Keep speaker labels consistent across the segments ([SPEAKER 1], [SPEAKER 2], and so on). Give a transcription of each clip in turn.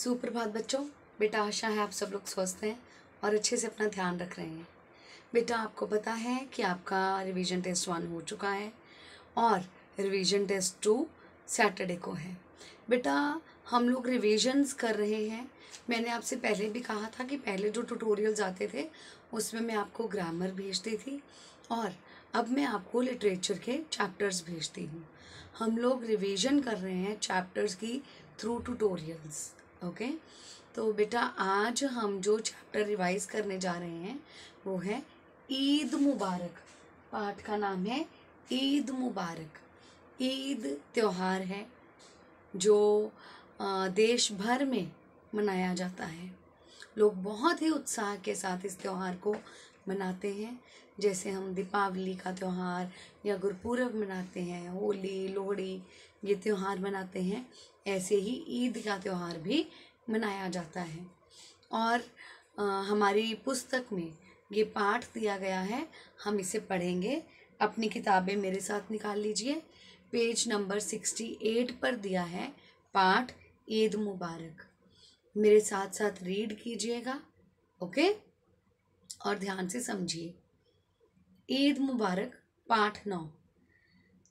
[SPEAKER 1] सुप्रभात बच्चों। बेटा आशा है आप सब लोग स्वस्थ हैं और अच्छे से अपना ध्यान रख रहे हैं। बेटा आपको पता है कि आपका रिवीजन टेस्ट वन हो चुका है और रिवीजन टेस्ट टू सैटरडे को है। बेटा, हम लोग रिविजन्स कर रहे हैं। मैंने आपसे पहले भी कहा था कि पहले जो ट्यूटोरियल्स आते थे, उसमें मैं आपको ग्रामर भेजती थी और अब मैं आपको लिटरेचर के चैप्टर्स भेजती हूँ। हम लोग रिवीजन कर रहे हैं चैप्टर्स की थ्रू ट्यूटोरियल्स ओके? तो बेटा आज हम जो चैप्टर रिवाइज करने जा रहे हैं, वो है ईद मुबारक। पाठ का नाम है ईद मुबारक। ईद त्योहार है जो देश भर में मनाया जाता है। लोग बहुत ही उत्साह के साथ इस त्यौहार को मनाते हैं। जैसे हम दीपावली का त्यौहार या गुरपूरब मनाते हैं, होली, लोहड़ी, ये त्यौहार मनाते हैं। ऐसे ही ईद का त्यौहार भी मनाया जाता है। और आ, हमारी पुस्तक में ये पाठ दिया गया है हम इसे पढ़ेंगे। अपनी किताबें मेरे साथ निकाल लीजिए। पेज नंबर सिक्सटी एट पर दिया है पाठ ईद मुबारक। मेरे साथ साथ रीड कीजिएगा ओके? और ध्यान से समझिए। ईद मुबारक पाठ नौ।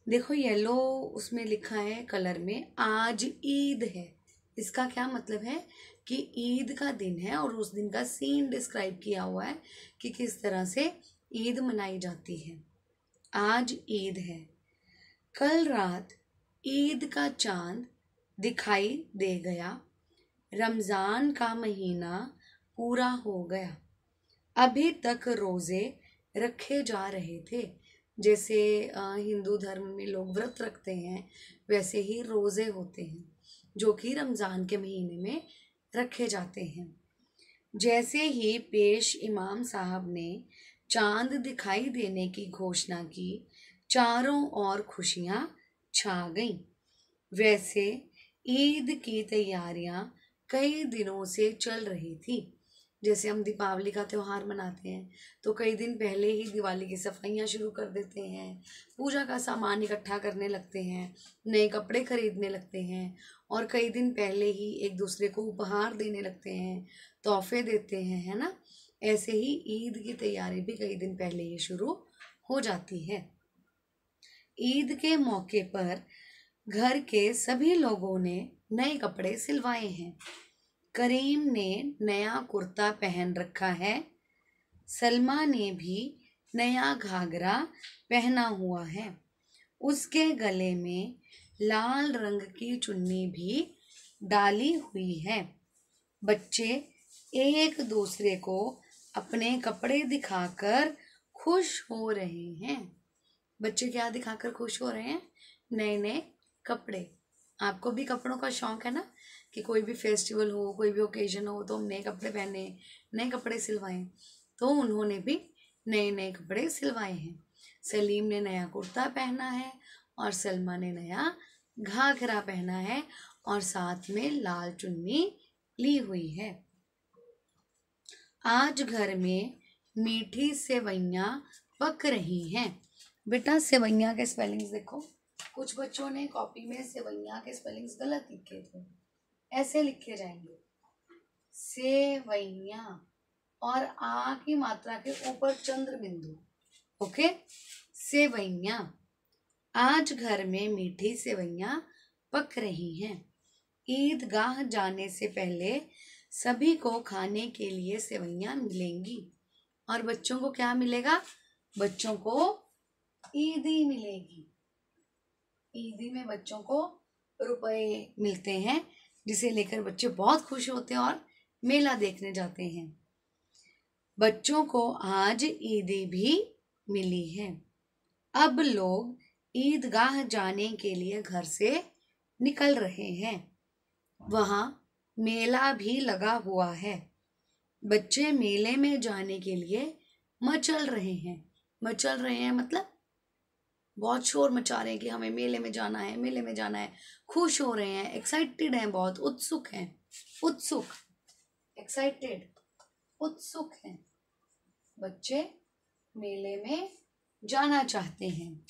[SPEAKER 1] देखो येलो उसमें लिखा है कलर में, आज ईद है। इसका क्या मतलब है? कि ईद का दिन है और उस दिन का सीन डिस्क्राइब किया हुआ है कि किस तरह से ईद मनाई जाती है। आज ईद है। कल रात ईद का चाँद दिखाई दे गया। रमज़ान का महीना पूरा हो गया। अभी तक रोज़े रखे जा रहे थे। जैसे हिंदू धर्म में लोग व्रत रखते हैं, वैसे ही रोज़े होते हैं, जो कि रमज़ान के महीने में रखे जाते हैं। जैसे ही पेश इमाम साहब ने चाँद दिखाई देने की घोषणा की, चारों ओर खुशियाँ छा गईं। वैसे ईद की तैयारियाँ कई दिनों से चल रही थी। जैसे हम दीपावली का त्यौहार मनाते हैं तो कई दिन पहले ही दिवाली की सफाइयाँ शुरू कर देते हैं, पूजा का सामान इकट्ठा करने लगते हैं, नए कपड़े खरीदने लगते हैं और कई दिन पहले ही एक दूसरे को उपहार देने लगते हैं, तोहफे देते हैं, है ना? ऐसे ही ईद की तैयारी भी कई दिन पहले ही शुरू हो जाती है। ईद के मौके पर घर के सभी लोगों ने नए कपड़े सिलवाए हैं। करीम ने नया कुर्ता पहन रखा है। सलमा ने भी नया घाघरा पहना हुआ है। उसके गले में लाल रंग की चुन्नी भी डाली हुई है। बच्चे एक दूसरे को अपने कपड़े दिखाकर खुश हो रहे हैं। बच्चे क्या दिखाकर खुश हो रहे हैं? नए नए कपड़े। आपको भी कपड़ों का शौक है ना कि कोई भी फेस्टिवल हो, कोई भी ओकेजन हो तो हम नए कपड़े पहने, नए कपड़े सिलवाएँ। तो उन्होंने भी नए नए कपड़े सिलवाए हैं। सलीम ने नया कुर्ता पहना है और सलमा ने नया घाघरा पहना है और साथ में लाल चुन्नी ली हुई है। आज घर में मीठी सेवैयाँ पक रही हैं। बेटा सेवैयाँ के स्पेलिंग्स देखो। कुछ बच्चों ने कॉपी में सेवैया के स्पेलिंग्स गलत लिखे थे। ऐसे लिखे जाएँगे। सेवैया और आ की मात्रा के ऊपर चंद्र बिंदु ओके? सेवैया आज घर में मीठी सेवैया पक रही हैं। ईदगाह जाने से पहले सभी को खाने के लिए सेवैया मिलेंगी। और बच्चों को क्या मिलेगा? बच्चों को ईदी मिलेगी। ईदी में बच्चों को रुपए मिलते हैं, जिसे लेकर बच्चे बहुत खुश होते हैं और मेला देखने जाते हैं। बच्चों को आज ईदी भी मिली है। अब लोग ईदगाह जाने के लिए घर से निकल रहे हैं। वहाँ मेला भी लगा हुआ है। बच्चे मेले में जाने के लिए मचल रहे हैं। मचल रहे हैं मतलब बहुत शोर मचा रहे हैं कि हमें मेले में जाना है, मेले में जाना है। खुश हो रहे हैं एक्साइटेड हैं बहुत, उत्सुक हैं, उत्सुक एक्साइटेड उत्सुक हैं। बच्चे मेले में जाना चाहते हैं।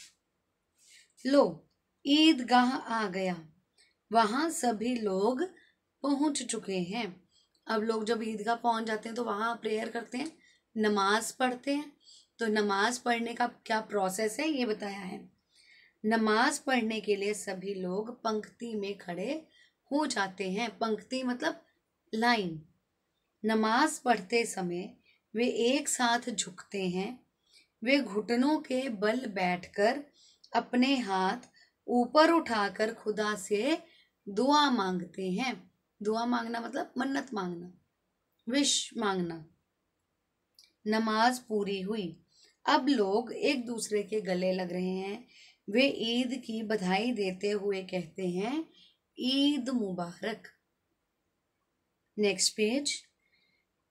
[SPEAKER 1] लो, ईदगाह आ गया। वहाँ सभी लोग पहुँच चुके हैं। अब लोग जब ईदगाह पहुँच जाते हैं तो वहाँ प्रेयर करते हैं, नमाज़ पढ़ते हैं। तो नमाज़ पढ़ने का क्या प्रोसेस है? ये बताया है। नमाज़ पढ़ने के लिए सभी लोग पंक्ति में खड़े हो जाते हैं। पंक्ति मतलब लाइन। नमाज़ पढ़ते समय वे एक साथ झुकते हैं। वे घुटनों के बल बैठकर अपने हाथ ऊपर उठाकर खुदा से दुआ मांगते हैं। दुआ मांगना मतलब मन्नत मांगना। विश मांगना। नमाज़ पूरी हुई। अब लोग एक दूसरे के गले लग रहे हैं। वे ईद की बधाई देते हुए कहते हैं, ईद मुबारक। नेक्स्ट पेज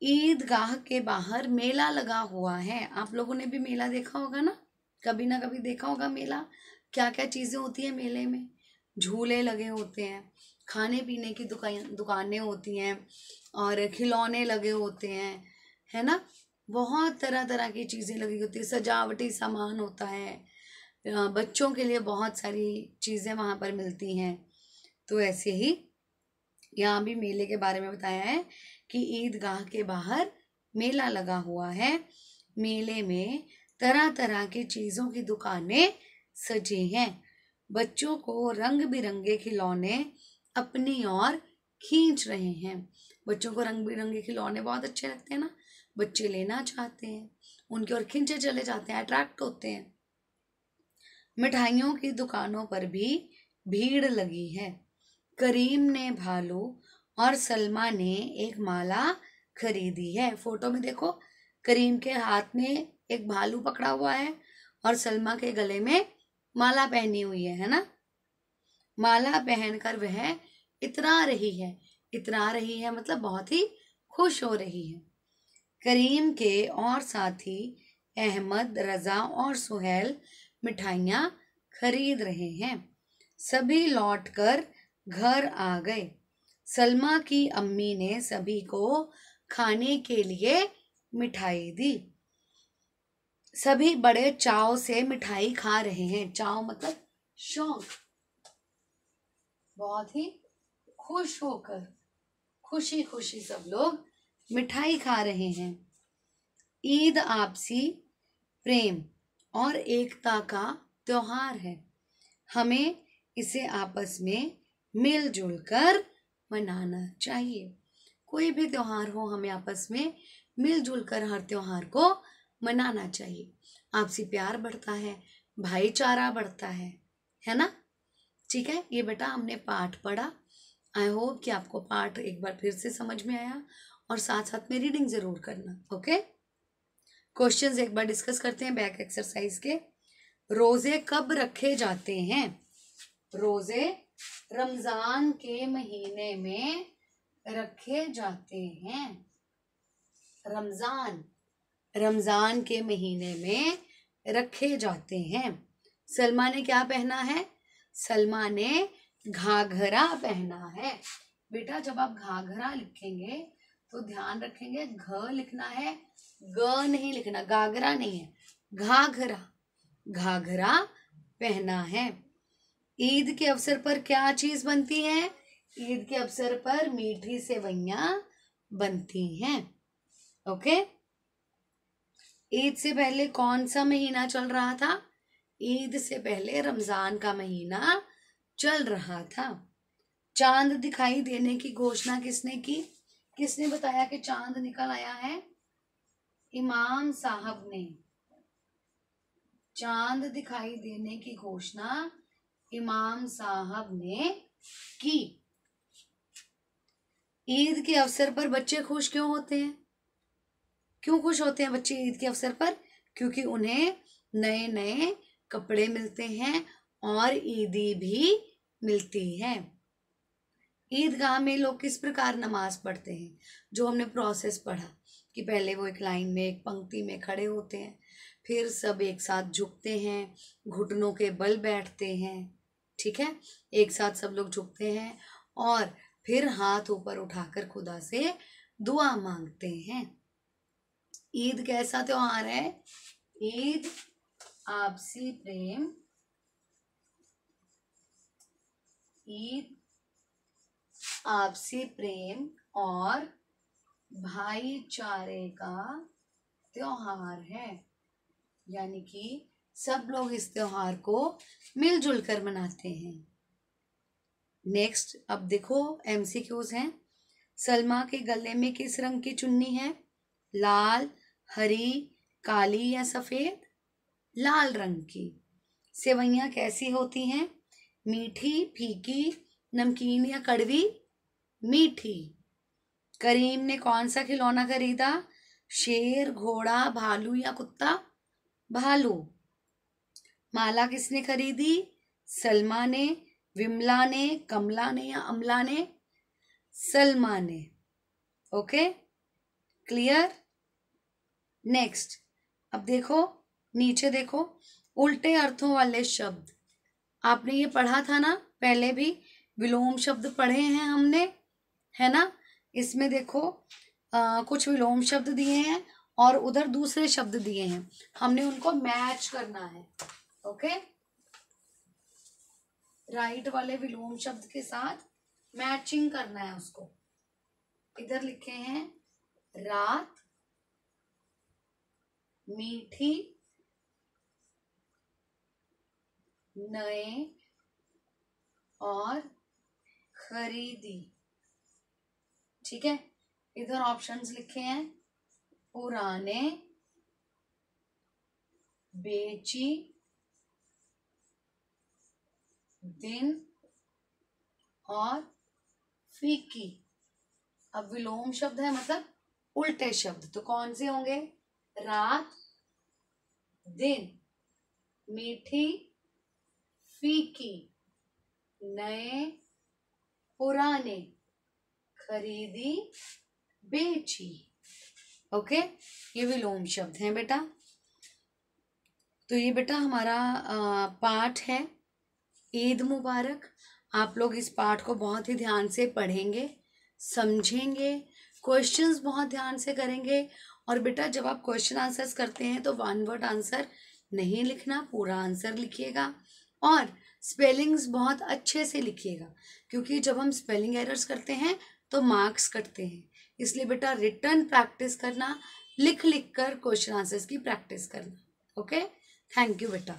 [SPEAKER 1] ईदगाह के बाहर मेला लगा हुआ है। आप लोगों ने भी मेला देखा होगा ना? कभी ना कभी देखा होगा मेला। क्या क्या चीज़ें होती है मेले में? झूले लगे होते हैं खाने पीने की दुकान, दुकानें होती हैं और खिलौने लगे होते हैं, है ना? बहुत तरह तरह की चीज़ें लगी होती है। सजावटी सामान होता है। बच्चों के लिए बहुत सारी चीज़ें वहाँ पर मिलती हैं। तो ऐसे ही यहाँ भी मेले के बारे में बताया है कि ईदगाह के बाहर मेला लगा हुआ है। मेले में तरह तरह की चीज़ों की दुकानें सजी हैं। बच्चों को रंग बिरंगे खिलौने अपनी ओर खींच रहे हैं। बच्चों को रंग बिरंगे खिलौने बहुत अच्छे लगते हैं ना। बच्चे लेना चाहते हैं, उनकी ओर खींचे चले जाते हैं अट्रैक्ट होते हैं। मिठाइयों की दुकानों पर भी भीड़ लगी है। करीम ने भालू और सलमा ने एक माला खरीदी है। फ़ोटो में देखो, करीम के हाथ में एक भालू पकड़ा हुआ है और सलमा के गले में माला पहनी हुई है है ना? माला पहनकर वह इतरा रही है। इतरा रही है मतलब बहुत ही खुश हो रही है। करीम के और साथी अहमद, रजा और सुहेल मिठाइयाँ खरीद रहे हैं। सभी लौटकर घर आ गए। सलमा की अम्मी ने सभी को खाने के लिए मिठाई दी। सभी बड़े चाव से मिठाई खा रहे हैं। चाव मतलब शौक। बहुत ही खुश होकर खुशी खुशी सब लोग मिठाई खा रहे हैं। ईद आपसी प्रेम और एकता का त्योहार है। हमें इसे आपस में मिलजुल कर मनाना चाहिए। कोई भी त्योहार हो, हमें आपस में मिलजुल कर हर त्योहार को मनाना चाहिए। आपसी प्यार बढ़ता है, भाईचारा बढ़ता है है ना? ठीक है, ये बेटा हमने पाठ पढ़ा। आई होप कि आपको पाठ एक बार फिर से समझ में आया और साथ साथ में रीडिंग ज़रूर करना ओके क्वेश्चन एक बार डिस्कस करते हैं बैक एक्सरसाइज के। रोज़े कब रखे जाते हैं? रोज़े रमज़ान के महीने में रखे जाते हैं। रमज़ान रमज़ान के महीने में रखे जाते हैं। सलमा ने क्या पहना है? सलमा ने घाघरा पहना है। बेटा जब आप घाघरा लिखेंगे तो ध्यान रखेंगे, घ लिखना है, ग नहीं लिखना गागरा नहीं है, घाघरा घाघरा पहना है। ईद के अवसर पर क्या चीज़ बनती है? ईद के अवसर पर मीठी सेवैया बनती हैं। ओके? ईद से पहले कौन सा महीना चल रहा था? ईद से पहले रमज़ान का महीना चल रहा था। चाँद दिखाई देने की घोषणा किसने की? किसने बताया कि चाँद निकल आया है? इमाम साहब ने। चाँद दिखाई देने की घोषणा इमाम साहब ने की। ईद के अवसर पर बच्चे खुश क्यों होते हैं? क्यों खुश होते हैं बच्चे ईद के अवसर पर? क्योंकि उन्हें नए नए कपड़े मिलते हैं और ईदी भी मिलती है। ईदगाह में लोग किस प्रकार नमाज़ पढ़ते हैं? जो हमने प्रोसेस पढ़ा कि पहले वो एक लाइन में, एक पंक्ति में खड़े होते हैं, फिर सब एक साथ झुकते हैं, घुटनों के बल बैठते हैं, ठीक है? एक साथ सब लोग झुकते हैं और फिर हाथ ऊपर उठाकर खुदा से दुआ मांगते हैं। ईद कैसा त्योहार है? ईद, आपसी प्रेम। ईद आपसी प्रेम और भाईचारे का त्योहार है। यानी कि सब लोग इस त्योहार को मिलजुल कर मनाते हैं। नेक्स्ट अब देखो एमसीक्यूज हैं। सलमा के गले में किस रंग की चुन्नी है? लाल, हरी, काली या सफ़ेद? लाल रंग की। सेवैयां कैसी होती हैं? मीठी, फीकी, नमकीन या कड़वी? मीठी। करीम ने कौन सा खिलौना खरीदा? शेर, घोड़ा, भालू या कुत्ता? भालू। माला किसने खरीदी? सलमा ने, विमला ने, कमला ने या अमला ने? सलमा ने। ओके? क्लियर? नेक्स्ट। अब देखो, नीचे देखो, उल्टे अर्थों वाले शब्द। आपने ये पढ़ा था ना, पहले भी? विलोम शब्द पढ़े हैं हमने? है ना? इसमें देखो आ, कुछ विलोम शब्द दिए हैं और उधर दूसरे शब्द दिए हैं। हमने उनको मैच करना है ओके राइट वाले विलोम शब्द के साथ मैचिंग करना है उसको। इधर लिखे हैं रात मीठी नए और खरीदी। ठीक है? इधर ऑप्शंस लिखे हैं। पुराने, बेची, दिन और फीकी। अब विलोम शब्द है मतलब उल्टे शब्द। तो कौन से होंगे? रात, दिन। मीठी, फीकी। नए, पुराने। खरीदी, बेची। ओके ये विलोम शब्द हैं बेटा। तो ये बेटा हमारा पाठ है। ईद मुबारक। आप लोग इस पाठ को बहुत ही ध्यान से पढ़ेंगे, समझेंगे क्वेश्चंस बहुत ध्यान से करेंगे। और बेटा, जब आप क्वेश्चन आंसर्स करते हैं तो वन वर्ड आंसर नहीं लिखना, पूरा आंसर लिखिएगा। और स्पेलिंग्स बहुत अच्छे से लिखिएगा, क्योंकि जब हम स्पेलिंग एरर्स करते हैं तो मार्क्स कटते हैं। इसलिए बेटा रिटर्न प्रैक्टिस करना लिख लिख कर क्वेश्चन आंसर्स की प्रैक्टिस करना। ओके थैंक यू बेटा।